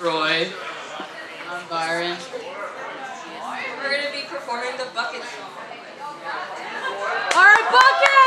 Roy, I'm Byron. We're going to be performing the bucket song. All right, bucket!